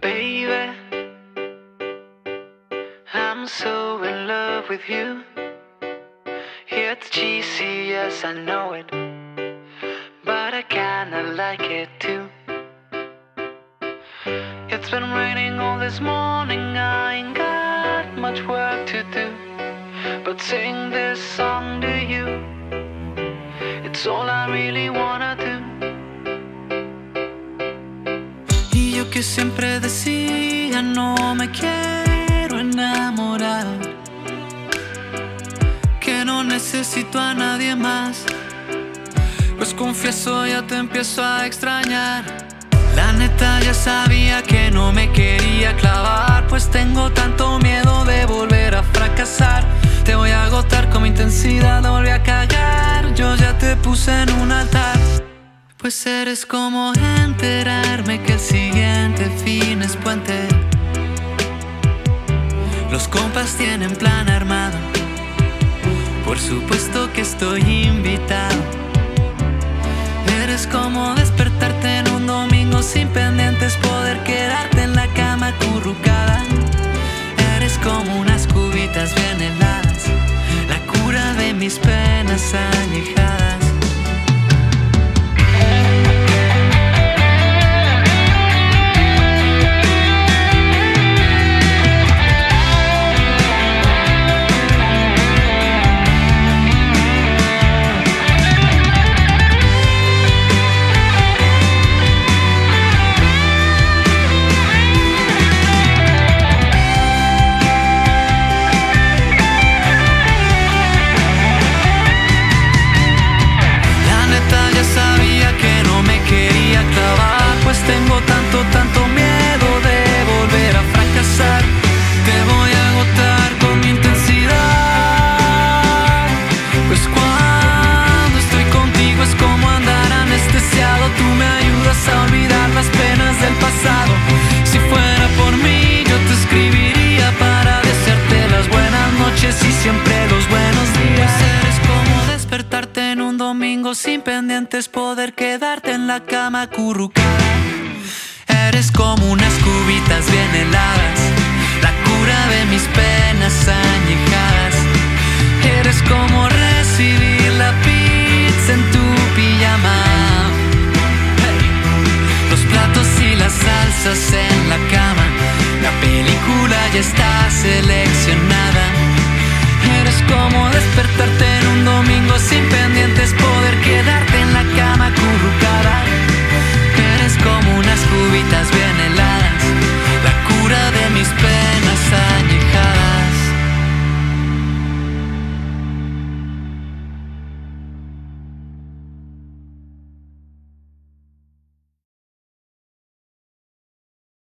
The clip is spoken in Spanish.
Baby, I'm so in love with you. It's cheesy, yes, I know it. But I kinda like it too. It's been raining all this morning, I ain't got much work to do. But sing this song to you. It's all I really wanna que siempre decía, no me quiero enamorar. Que no necesito a nadie más. Pues confieso, ya te empiezo a extrañar. La neta ya sabía que no me quería clavar, pues tengo tanto miedo de volver a fracasar. Te voy a agotar con mi intensidad, volví a cagar. Yo ya te puse en un altar. Pues eres como enterarme que el siguiente fin es puente. Los compas tienen plan armado. Por supuesto que estoy invitado. Eres como despertarte en un domingo sin pendientes, poder quedarte en la cama acurrucada. Eres como unas cubitas bien heladas, la cura de mis penas añejadas. Tengo tanto, tanto miedo de volver a fracasar. Te voy a agotar con mi intensidad, pues cuando estoy contigo es como andar anestesiado. Tú me ayudas a olvidar las penas del pasado. Si fuera por mí, yo te escribiría para desearte las buenas noches y siempre los buenos días. Eres como despertarte en un domingo sin pendientes, poder quedarte en la cama acurrucada. Eres como unas cubitas bien heladas, la cura de mis penas añejadas. Eres como recibir la pizza en tu pijama. Los platos y las salsas en la cama. La película ya está seleccionada. Eres como despertarte en un domingo sin pendientes,